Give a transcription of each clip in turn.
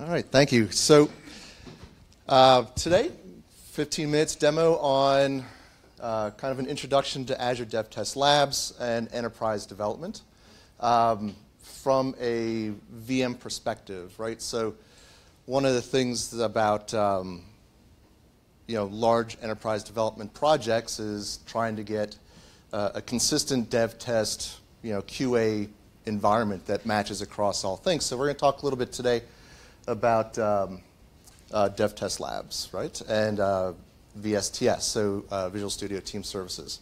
All right, thank you. So uh, today, 15 minutes demo on uh, kind of an introduction to Azure DevTest Labs and enterprise development um, from a VM perspective, right? So one of the things about um, you know large enterprise development projects is trying to get uh, a consistent dev test, you know, QA environment that matches across all things. So we're going to talk a little bit today about um, uh, DevTest Labs, right, and uh, VSTS, so uh, Visual Studio Team Services.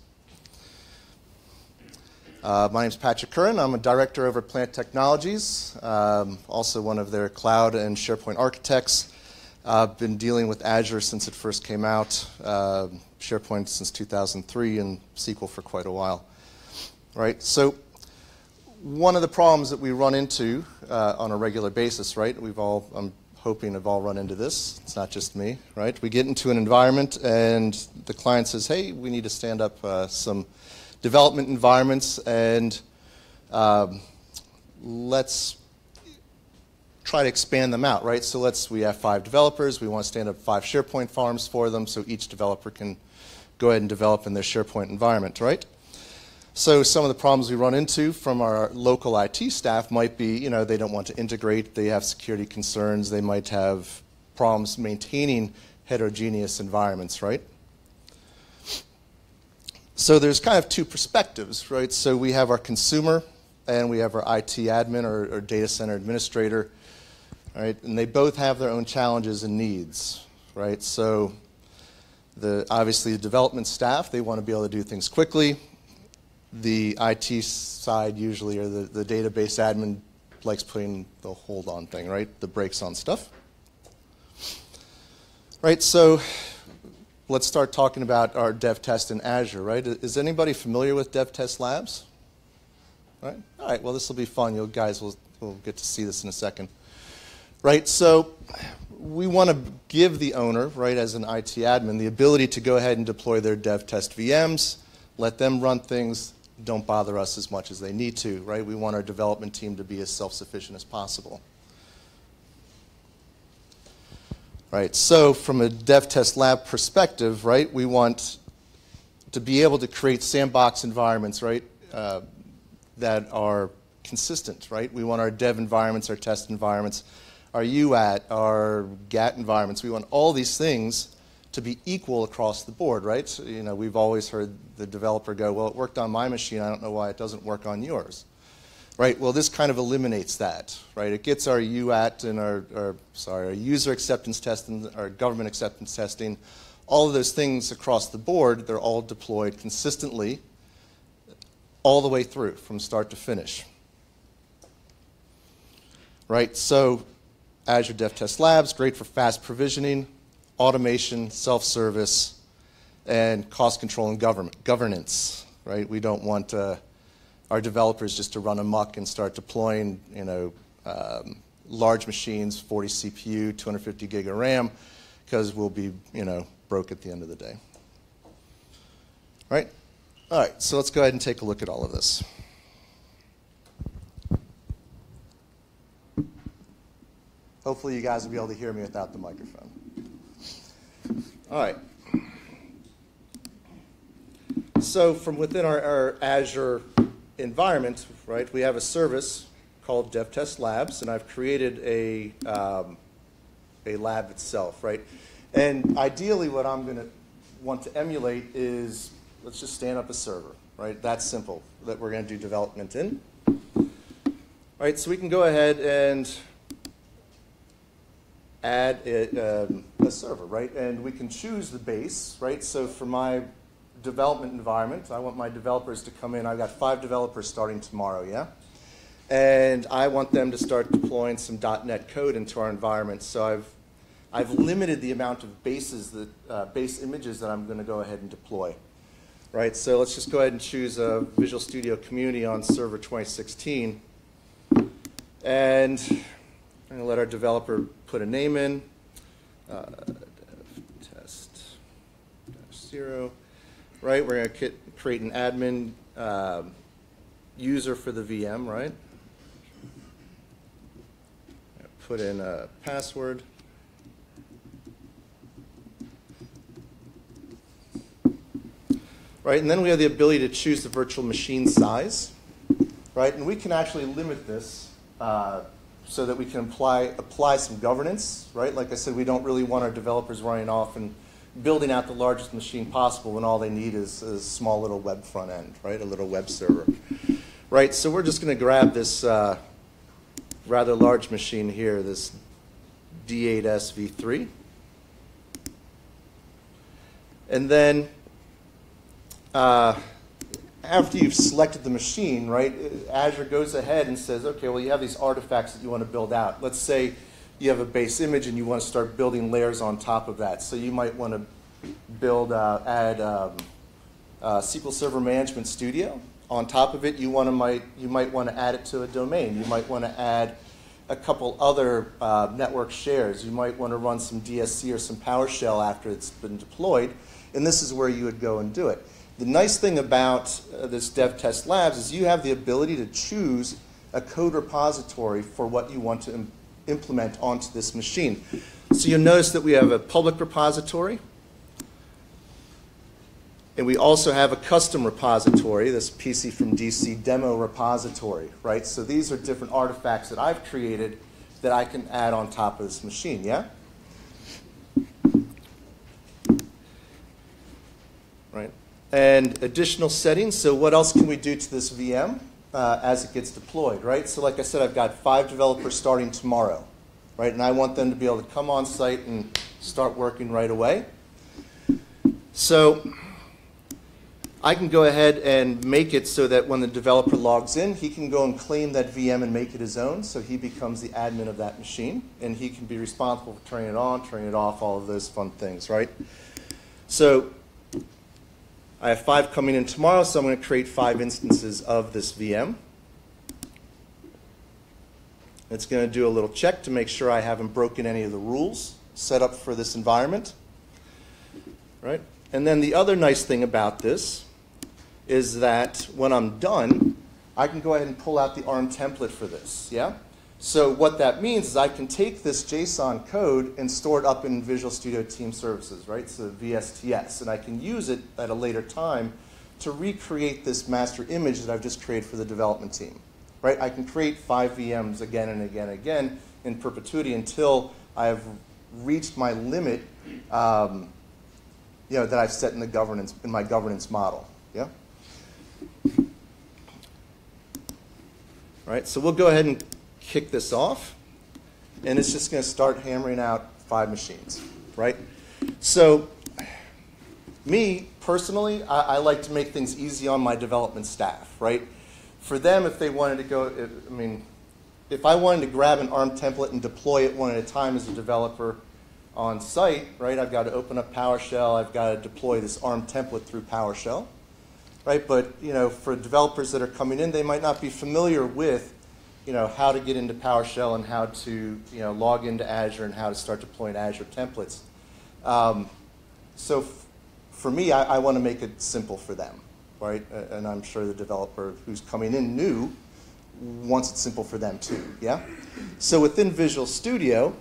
Uh, my name is Patrick Curran. I'm a director over Planet Technologies, um, also one of their cloud and SharePoint architects. I've been dealing with Azure since it first came out, uh, SharePoint since 2003, and SQL for quite a while. Right? So one of the problems that we run into uh, on a regular basis, right? We've all, I'm hoping, have all run into this. It's not just me, right? We get into an environment and the client says, hey, we need to stand up uh, some development environments and um, let's try to expand them out, right? So let's, we have five developers. We want to stand up five SharePoint farms for them so each developer can go ahead and develop in their SharePoint environment, right? So some of the problems we run into from our local IT staff might be, you know, they don't want to integrate, they have security concerns, they might have problems maintaining heterogeneous environments, right? So there's kind of two perspectives, right? So we have our consumer and we have our IT admin or, or data center administrator, right? And they both have their own challenges and needs, right? So the, obviously the development staff, they want to be able to do things quickly the IT side usually, or the, the database admin likes putting the hold on thing, right? The brakes on stuff. Right, so let's start talking about our dev test in Azure, right? Is anybody familiar with dev test labs? Right? All right, well, this will be fun. You guys will, will get to see this in a second. Right, so we want to give the owner, right, as an IT admin, the ability to go ahead and deploy their dev test VMs, let them run things, don't bother us as much as they need to, right? We want our development team to be as self-sufficient as possible. Right, so from a dev test lab perspective, right, we want to be able to create sandbox environments, right, uh, that are consistent, right? We want our dev environments, our test environments, our UAT, our GAT environments. We want all these things to be equal across the board, right? So, you know, we've always heard the developer go, well, it worked on my machine, I don't know why it doesn't work on yours. Right, well, this kind of eliminates that, right? It gets our UAT and our, our sorry, our user acceptance testing, our government acceptance testing, all of those things across the board, they're all deployed consistently all the way through from start to finish. Right, so Azure DevTest Labs, great for fast provisioning, automation, self-service, and cost control and government, governance, right? We don't want uh, our developers just to run amok and start deploying, you know, um, large machines, 40 CPU, 250 gig of RAM, because we'll be, you know, broke at the end of the day. Right? All right, so let's go ahead and take a look at all of this. Hopefully you guys will be able to hear me without the microphone. All right. So from within our, our, Azure environment, right, we have a service called DevTest Labs, and I've created a, um, a lab itself, right? And ideally what I'm going to want to emulate is, let's just stand up a server, right? That's simple, that we're going to do development in. All right, so we can go ahead and add a, um, a server, right? And we can choose the base, right? So for my development environment, I want my developers to come in. I've got five developers starting tomorrow, yeah? And I want them to start deploying some .NET code into our environment. So I've, I've limited the amount of bases, that, uh, base images that I'm going to go ahead and deploy. Right, so let's just go ahead and choose a Visual Studio Community on Server 2016. And I'm going to let our developer put a name in. Uh, test zero. Right, we're going to create an admin uh, user for the VM, right? put in a password. Right, and then we have the ability to choose the virtual machine size. Right, and we can actually limit this uh, so that we can apply, apply some governance. Right, like I said, we don't really want our developers running off and building out the largest machine possible when all they need is a small little web front end, right, a little web server. Right, so we're just going to grab this uh, rather large machine here, this D8S V3. And then uh, after you've selected the machine, right, Azure goes ahead and says, okay, well, you have these artifacts that you want to build out. Let's say you have a base image and you want to start building layers on top of that. So you might want to build, uh, add um, uh, SQL Server Management Studio. On top of it, you, want to might, you might want to add it to a domain. You might want to add a couple other uh, network shares. You might want to run some DSC or some PowerShell after it's been deployed. And this is where you would go and do it. The nice thing about uh, this Dev Test Labs is you have the ability to choose a code repository for what you want to Im implement onto this machine. So you'll notice that we have a public repository, and we also have a custom repository, this PC from DC demo repository, right? So these are different artifacts that I've created that I can add on top of this machine, yeah? Right and additional settings. So what else can we do to this VM uh, as it gets deployed, right? So like I said, I've got five developers starting tomorrow, right? And I want them to be able to come on site and start working right away. So I can go ahead and make it so that when the developer logs in, he can go and claim that VM and make it his own, so he becomes the admin of that machine, and he can be responsible for turning it on, turning it off, all of those fun things, right? So I have five coming in tomorrow, so I'm going to create five instances of this VM. It's going to do a little check to make sure I haven't broken any of the rules set up for this environment. Right? And then the other nice thing about this is that when I'm done, I can go ahead and pull out the ARM template for this. Yeah? So what that means is I can take this JSON code and store it up in Visual Studio Team Services, right? So VSTS, and I can use it at a later time to recreate this master image that I've just created for the development team, right? I can create five VMs again and again and again in perpetuity until I have reached my limit, um, you know, that I've set in the governance in my governance model. Yeah. All right. So we'll go ahead and kick this off, and it's just going to start hammering out five machines, right? So me, personally, I, I, like to make things easy on my development staff, right? For them, if they wanted to go, I mean, if I wanted to grab an ARM template and deploy it one at a time as a developer on site, right, I've got to open up PowerShell, I've got to deploy this ARM template through PowerShell, right? But, you know, for developers that are coming in, they might not be familiar with you know, how to get into PowerShell and how to, you know, log into Azure and how to start deploying Azure templates. Um, so for me, I, I want to make it simple for them, right? And I'm sure the developer who's coming in new wants it simple for them too, yeah? So within Visual Studio,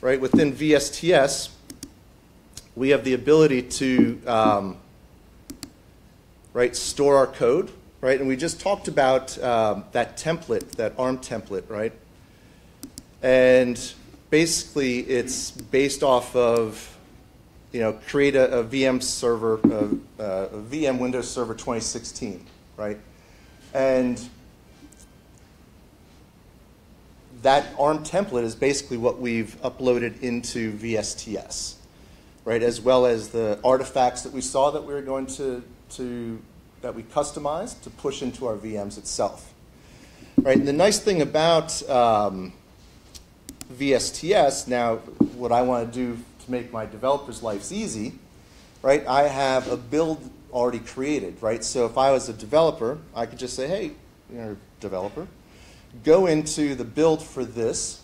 right, within VSTS, we have the ability to, um, right, store our code, right? And we just talked about um, that template, that ARM template, right? And basically, it's based off of, you know, create a, a VM server, a, a, VM Windows Server 2016, right? And that ARM template is basically what we've uploaded into VSTS, right? As well as the artifacts that we saw that we were going to, to that we customize to push into our VMs itself. Right, and the nice thing about um, VSTS, now what I want to do to make my developers' lives easy, right, I have a build already created, right? So if I was a developer, I could just say, hey, you're a developer, go into the build for this,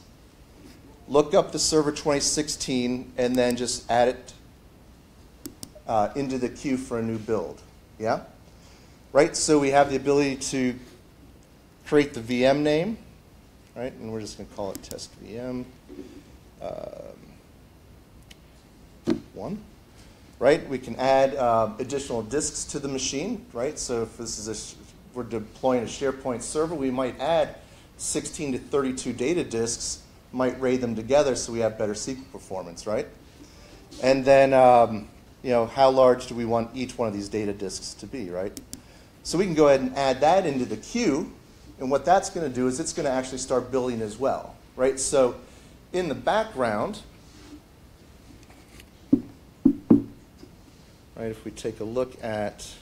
look up the server 2016, and then just add it uh, into the queue for a new build. Yeah? Right? So we have the ability to create the VM name, right? And we're just going to call it test VM um, one, right? We can add uh, additional disks to the machine, right? So if this is a, we're deploying a SharePoint server, we might add 16 to 32 data disks, might RAID them together so we have better SQL performance, right? And then, um, you know, how large do we want each one of these data disks to be, right? So we can go ahead and add that into the queue, and what that's going to do is it's going to actually start building as well, right? So in the background, right, if we take a look at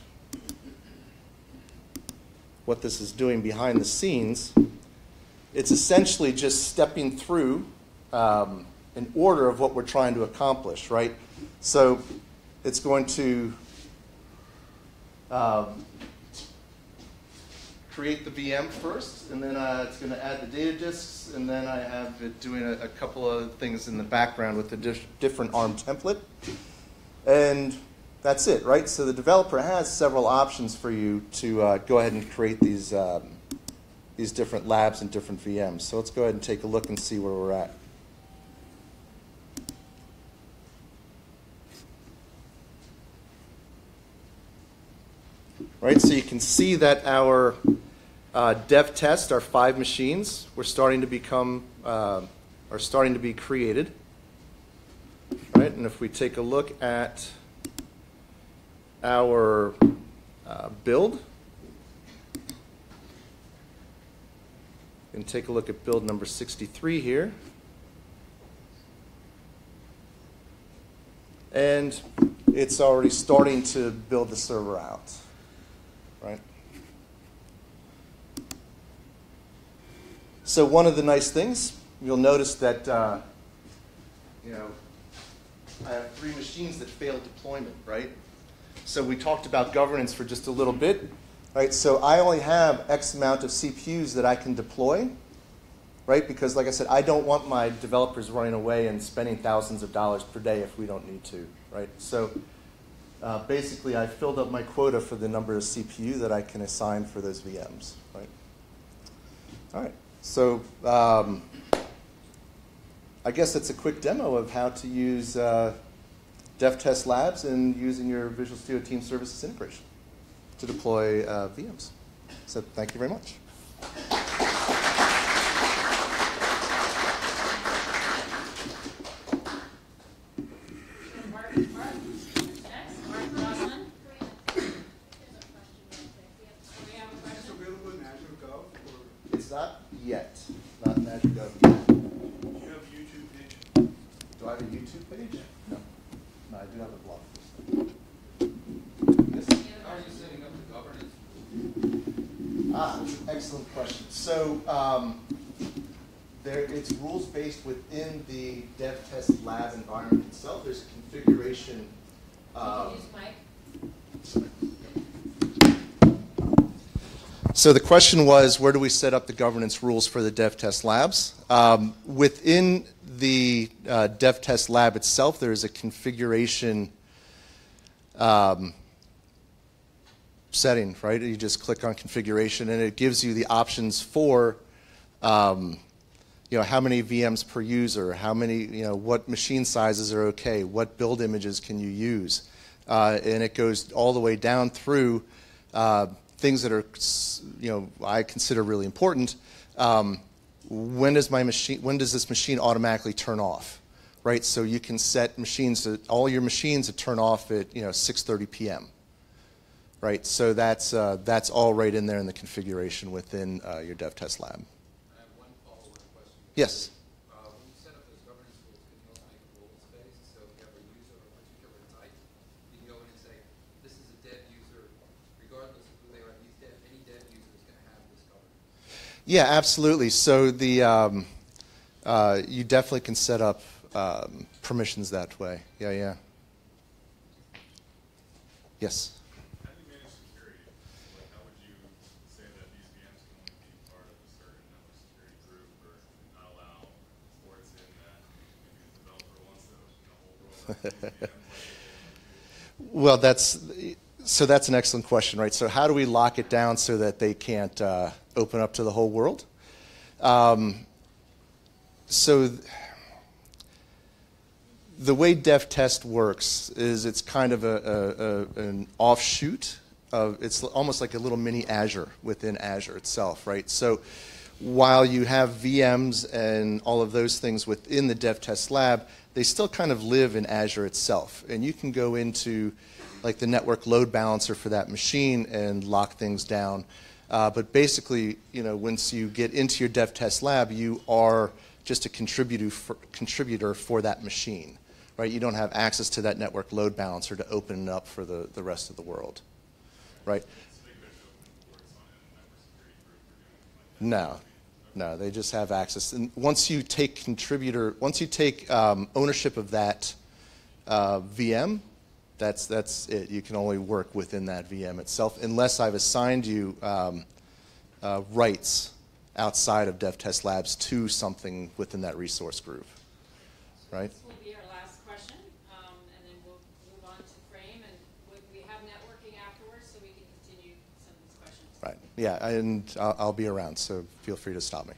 what this is doing behind the scenes, it's essentially just stepping through um, an order of what we're trying to accomplish, right? So it's going to um, create the VM first, and then uh, it's going to add the data disks, and then I have it doing a, a couple of things in the background with the different ARM template. And that's it, right? So the developer has several options for you to uh, go ahead and create these, um, these different labs and different VMs. So let's go ahead and take a look and see where we're at. Right, so you can see that our uh, dev test, our five machines, We're starting to become, uh, are starting to be created. Right, and if we take a look at our uh, build, and take a look at build number 63 here. And it's already starting to build the server out right? So one of the nice things, you'll notice that, uh, you know, I have three machines that failed deployment, right? So we talked about governance for just a little bit, right? So I only have X amount of CPUs that I can deploy, right? Because like I said, I don't want my developers running away and spending thousands of dollars per day if we don't need to, right? So uh, basically I filled up my quota for the number of CPU that I can assign for those VMs. Right? All right. So um, I guess it's a quick demo of how to use uh, DevTest Labs and using your Visual Studio Team Services integration to deploy uh, VMs. So thank you very much. Within the dev test lab environment itself, there's a configuration. Um, so the question was, where do we set up the governance rules for the dev test labs? Um, within the uh, dev test lab itself, there is a configuration um, setting, right? You just click on configuration and it gives you the options for um, you know, how many VMs per user, how many, you know, what machine sizes are okay, what build images can you use. Uh, and it goes all the way down through uh, things that are, you know, I consider really important. Um, when does my machine, when does this machine automatically turn off? Right, so you can set machines, to, all your machines to turn off at, you know, 6.30 p.m. Right, so that's, uh, that's all right in there in the configuration within uh, your dev test lab. Yes. Uh, when you set up those governance can you also make it rules-based? So if you have a user of a particular type, go in and say, this is a dev user, regardless of who they are, these dev, any dev user is going to have this governance. Yeah, absolutely. So the um, uh, you definitely can set up um, permissions that way. Yeah, yeah. Yes. well, that's so that's an excellent question, right? So how do we lock it down so that they can't uh, open up to the whole world? Um, so th- the way DevTest works is it's kind of a, a, a, an offshoot of it's almost like a little mini Azure within Azure itself, right? So while you have VMs and all of those things within the dev test lab, they still kind of live in Azure itself, and you can go into like the network load balancer for that machine and lock things down. Uh, but basically, you know, once you get into your dev test lab, you are just a contributor for, contributor for that machine, right? You don't have access to that network load balancer to open it up for the, the rest of the world, right? No, no, they just have access. And once you take contributor, once you take um, ownership of that uh, VM, that's that's it. You can only work within that VM itself, unless I've assigned you um, uh, rights outside of DevTest Labs to something within that resource group, right? This will be our last question, um, and then we'll move on to frame, and we, we have networking afterwards, so we can continue some of these questions. Right. Yeah, and I'll, I'll be around, so feel free to stop me.